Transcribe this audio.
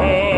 hey.